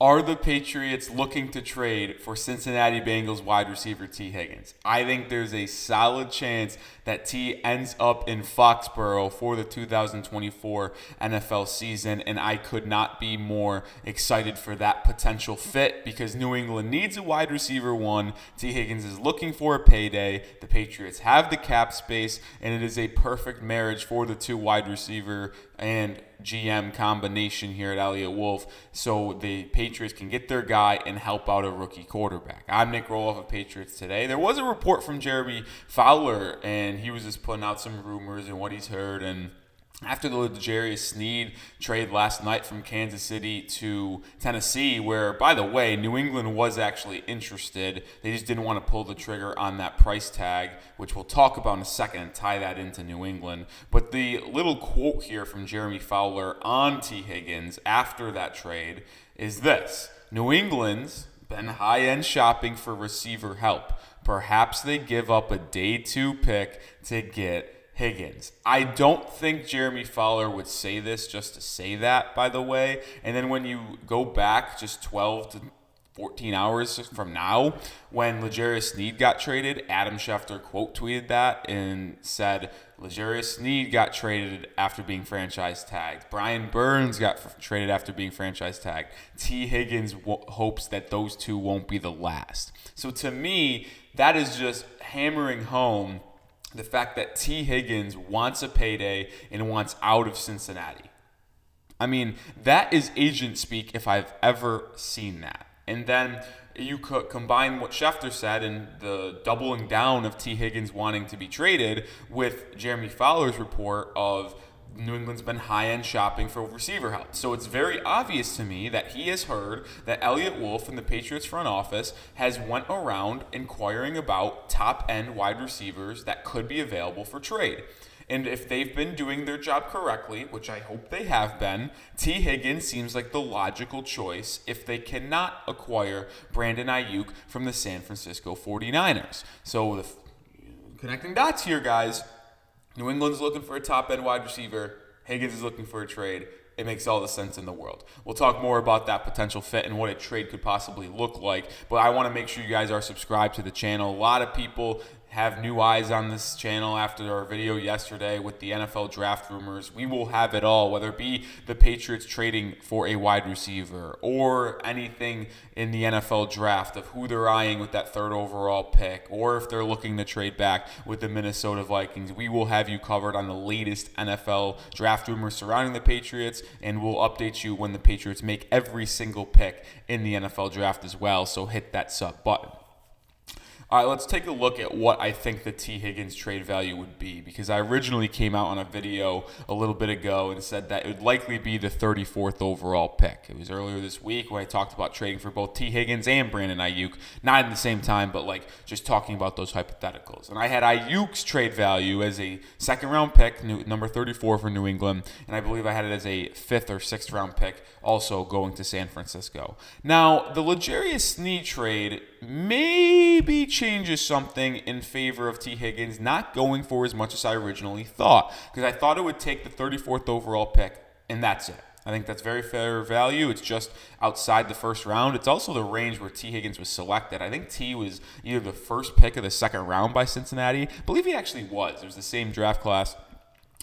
Are the Patriots looking to trade for Cincinnati Bengals wide receiver Tee Higgins? I think there's a solid chance that Tee ends up in Foxborough for the 2024 NFL season, and I could not be more excited for that potential fit because New England needs a wide receiver one. Tee Higgins is looking for a payday. The Patriots have the cap space, and it is a perfect marriage for the two wide receiver and GM combination here at Eliot Wolf so the Patriots can get their guy and help out a rookie quarterback. I'm Nic Rohloff of Patriots Today. There was a report from Jeremy Fowler, and he was just putting out some rumors and what he's heard and after the L'Jarius Sneed trade last night from Kansas City to Tennessee, where, by the way, New England was actually interested. They just didn't want to pull the trigger on that price tag, which we'll talk about in a second and tie that into New England. But the little quote here from Jeremy Fowler on Tee Higgins after that trade is this New England's been high end shopping for receiver help. Perhaps they give up a day two pick to get Higgins. I don't think Jeremy Fowler would say this just to say that, by the way. And then when you go back just 12 to 14 hours from now, when L'Jarius Sneed got traded, Adam Schefter quote tweeted that and said, L'Jarius Sneed got traded after being franchise tagged. Brian Burns got traded after being franchise tagged. Tee Higgins hopes that those two won't be the last. So to me, that is just hammering home the fact that Tee Higgins wants a payday and wants out of Cincinnati. I mean, that is agent speak if I've ever seen that. And then you could combine what Schefter said and the doubling down of Tee Higgins wanting to be traded with Jeremy Fowler's report of New England's been high end shopping for receiver help. So it's very obvious to me that he has heard that Eliot Wolf in the Patriots front office has went around inquiring about top end wide receivers that could be available for trade. And if they've been doing their job correctly, which I hope they have been, Tee Higgins seems like the logical choice if they cannot acquire Brandon Aiyuk from the San Francisco 49ers. So the connecting dots here, guys. New England's looking for a top end wide receiver. Higgins is looking for a trade. It makes all the sense in the world. We'll talk more about that potential fit and what a trade could possibly look like. But I want to make sure you guys are subscribed to the channel. A lot of people have new eyes on this channel after our video yesterday with the NFL draft rumors. We will have it all, whether it be the Patriots trading for a wide receiver or anything in the NFL draft of who they're eyeing with that third overall pick, or if they're looking to trade back with the Minnesota Vikings. We will have you covered on the latest NFL draft rumors surrounding the Patriots, and we'll update you when the Patriots make every single pick in the NFL draft as well. So hit that sub button. All right, let's take a look at what I think the Tee Higgins trade value would be because I originally came out on a video a little bit ago and said that it would likely be the 34th overall pick. It was earlier this week when I talked about trading for both Tee Higgins and Brandon Aiyuk, not in the same time, but like just talking about those hypotheticals. And I had Aiyuk's trade value as a second round pick, number 34 for New England, and I believe I had it as a fifth or sixth round pick also going to San Francisco. Now, the L'Jarius Sneed trade maybe changes something in favor of Tee Higgins not going for as much as I originally thought because I thought it would take the 34th overall pick and that's it. I think that's very fair value. It's just outside the first round. It's also the range where Tee Higgins was selected. I think Tee was either the first pick of the second round by Cincinnati. I believe he actually was. It was the same draft class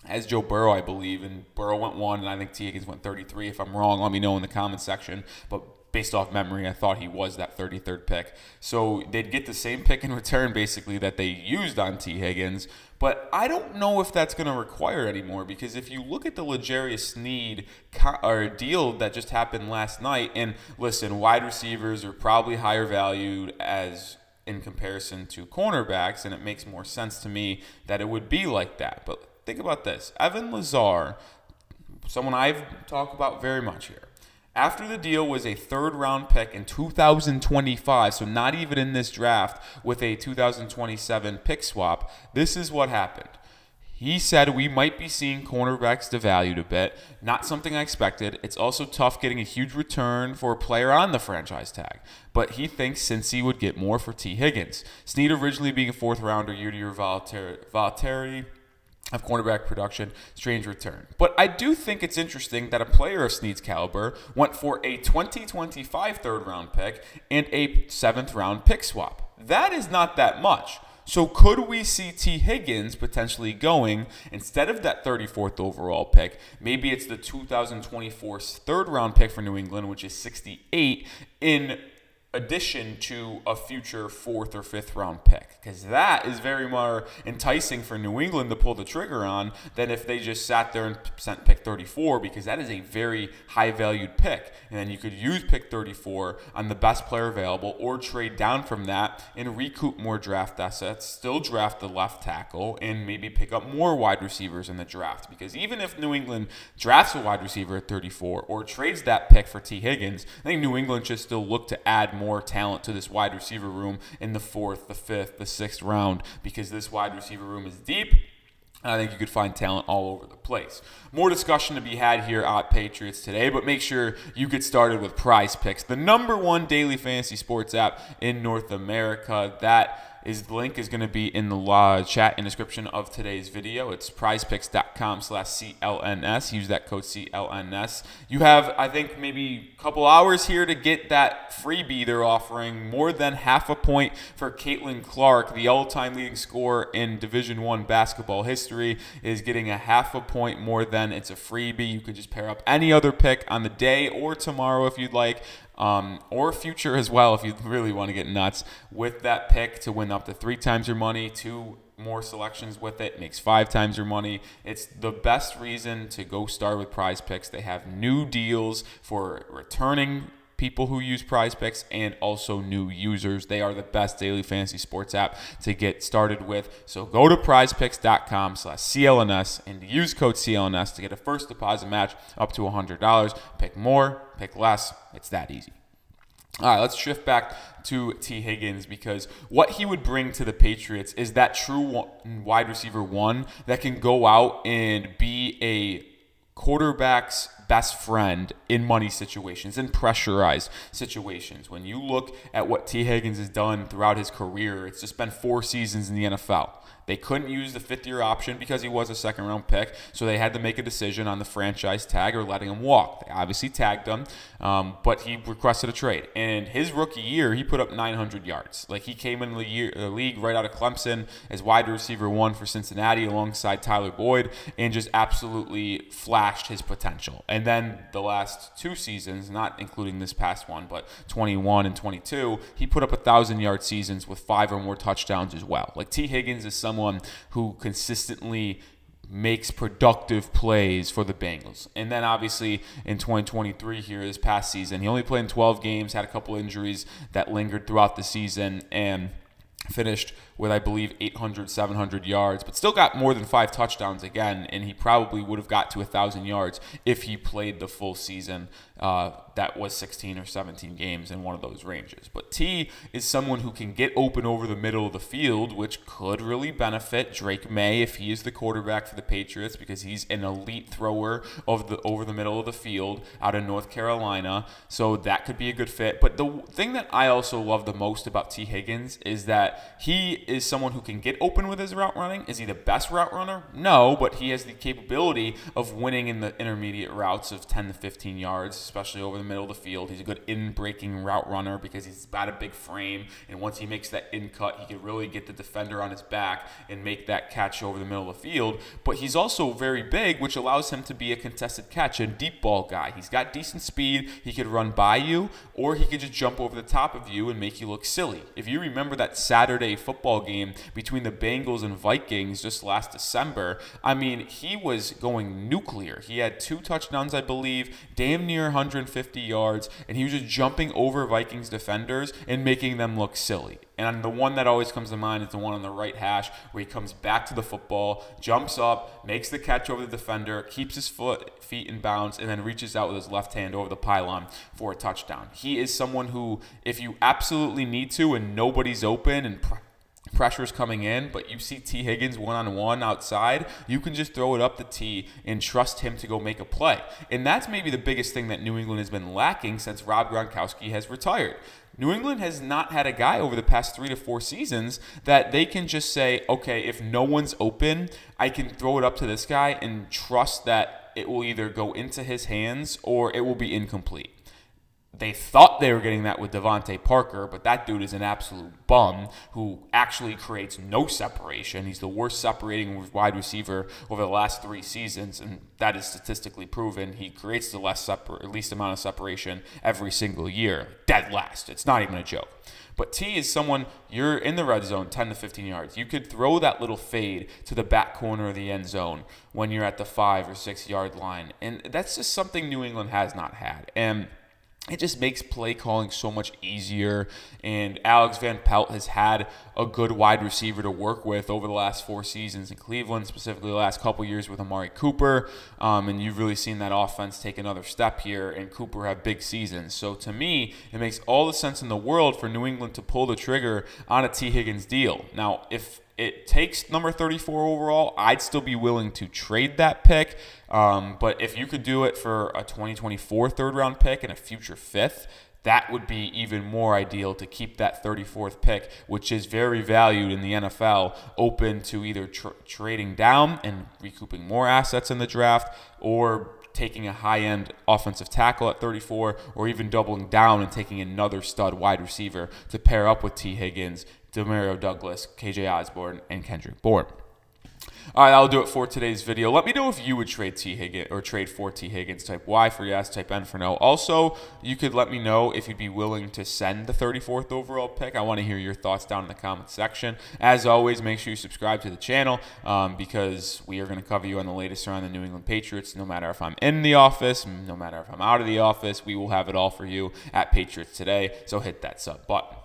as Joe Burrow, I believe, and Burrow went one, and I think Tee Higgins went 33. If I'm wrong, let me know in the comments section. But based off memory, I thought he was that 33rd pick. So they'd get the same pick in return, basically, that they used on Tee Higgins. But I don't know if that's going to require anymore because if you look at the L'Jarius Sneed or deal that just happened last night, and listen, wide receivers are probably higher valued as in comparison to cornerbacks, and it makes more sense to me that it would be like that. But think about this Evan Lazar, someone I've talked about very much here after the deal was a third round pick in 2025, so not even in this draft with a 2027 pick swap, this is what happened. He said we might be seeing cornerbacks devalued a bit. Not something I expected. It's also tough getting a huge return for a player on the franchise tag. But he thinks Cincy would get more for Tee Higgins. Sneed originally being a fourth rounder, year to year Valtteri of cornerback production, strange return. But I do think it's interesting that a player of Sneed's caliber went for a 2025 third round pick and a seventh round pick swap. That is not that much. So could we see Tee Higgins potentially going instead of that 34th overall pick? Maybe it's the 2024 third round pick for New England, which is 68 in addition to a future fourth or fifth round pick. Because that is very more enticing for New England to pull the trigger on than if they just sat there and sent pick 34 because that is a very high valued pick. And then you could use pick 34 on the best player available or trade down from that and recoup more draft assets still draft the left tackle and maybe pick up more wide receivers in the draft. Because even if New England drafts a wide receiver at 34 or trades that pick for Tee Higgins I think New England should still look to add more more talent to this wide receiver room in the fourth, the fifth, the sixth round because this wide receiver room is deep. And I think you could find talent all over the place. More discussion to be had here at Patriots today, but make sure you get started with Prize Picks, the number one daily fantasy sports app in North America. That is the link is going to be in the chat and description of today's video. It's prizepicks.com slash CLNS. Use that code CLNS. You have, I think, maybe a couple hours here to get that freebie they're offering. More than half a point for Caitlin Clark, the all-time leading scorer in Division One basketball history, is getting a half a point more than it's a freebie. You could just pair up any other pick on the day or tomorrow if you'd like um, or future as well if you really want to get nuts with that pick to win up to three times your money, two more selections with it makes five times your money. It's the best reason to go start with prize picks. They have new deals for returning people who use prize picks and also new users. They are the best daily fantasy sports app to get started with. So go to prizepicks.com slash CLNS and use code CLNS to get a first deposit match up to $100. Pick more, pick less. It's that easy. All right, let's shift back to Tee Higgins because what he would bring to the Patriots is that true wide receiver one that can go out and be a quarterback's best friend in money situations, in pressurized situations. When you look at what T. Higgins has done throughout his career, it's just been four seasons in the NFL. They couldn't use the fifth year option because he was a second round pick, so they had to make a decision on the franchise tag or letting him walk. They obviously tagged him, um, but he requested a trade. And his rookie year, he put up 900 yards. Like he came in the, year, the league right out of Clemson as wide receiver one for Cincinnati alongside Tyler Boyd and just absolutely flashed his potential. And then the last two seasons, not including this past one, but 21 and 22, he put up a thousand yard seasons with five or more touchdowns as well. Like Tee Higgins is some someone who consistently makes productive plays for the Bengals. And then obviously in 2023 here this past season, he only played in 12 games, had a couple injuries that lingered throughout the season and finished with I believe 800 700 yards but still got more than 5 touchdowns again and he probably would have got to a 1000 yards if he played the full season uh, that was 16 or 17 games in one of those ranges. But Tee is someone who can get open over the middle of the field, which could really benefit Drake Maye if he is the quarterback for the Patriots because he's an elite thrower of the over the middle of the field out of North Carolina. So that could be a good fit. But the thing that I also love the most about Tee Higgins is that he is someone who can get open with his route running. Is he the best route runner? No, but he has the capability of winning in the intermediate routes of 10 to 15 yards especially over the middle of the field. He's a good in breaking route runner because he's got a big frame. And once he makes that in cut, he can really get the defender on his back and make that catch over the middle of the field. But he's also very big, which allows him to be a contested catch and deep ball guy. He's got decent speed. He could run by you, or he could just jump over the top of you and make you look silly. If you remember that Saturday football game between the Bengals and Vikings just last December, I mean, he was going nuclear. He had two touchdowns, I believe, damn near 150 yards, and he was just jumping over Vikings defenders and making them look silly. And the one that always comes to mind is the one on the right hash where he comes back to the football, jumps up, makes the catch over the defender, keeps his foot feet in bounds, and then reaches out with his left hand over the pylon for a touchdown. He is someone who, if you absolutely need to and nobody's open and pressure is coming in, but you see Tee Higgins one on one outside, you can just throw it up the T and trust him to go make a play. And that's maybe the biggest thing that New England has been lacking since Rob Gronkowski has retired. New England has not had a guy over the past three to four seasons that they can just say, okay, if no one's open, I can throw it up to this guy and trust that it will either go into his hands or it will be incomplete they thought they were getting that with DeVante Parker, but that dude is an absolute bum who actually creates no separation. He's the worst separating wide receiver over the last three seasons, and that is statistically proven. He creates the less separ- least amount of separation every single year, dead last. It's not even a joke. But Tee is someone you're in the red zone, 10 to 15 yards. You could throw that little fade to the back corner of the end zone when you're at the five or six yard line, and that's just something New England has not had. And it just makes play calling so much easier. And Alex Van Pelt has had a good wide receiver to work with over the last four seasons in Cleveland, specifically the last couple years with Amari Cooper. Um, and you've really seen that offense take another step here, and Cooper have big seasons. So to me, it makes all the sense in the world for New England to pull the trigger on a Tee Higgins deal. Now, if it takes number 34 overall, I'd still be willing to trade that pick. Um, but if you could do it for a 2024 third round pick and a future fifth, that would be even more ideal to keep that 34th pick, which is very valued in the NFL, open to either tra- trading down and recouping more assets in the draft or taking a high end offensive tackle at 34 or even doubling down and taking another stud wide receiver to pair up with Tee Higgins Demario Douglas, KJ Osborn, and Kendrick Bourne. All right, that'll do it for today's video. Let me know if you would trade Tee Higgins or trade for Tee Higgins. Type Y for yes, type N for no. Also, you could let me know if you'd be willing to send the 34th overall pick. I want to hear your thoughts down in the comments section. As always, make sure you subscribe to the channel um, because we are going to cover you on the latest around the New England Patriots. No matter if I'm in the office, no matter if I'm out of the office, we will have it all for you at Patriots today. So hit that sub button.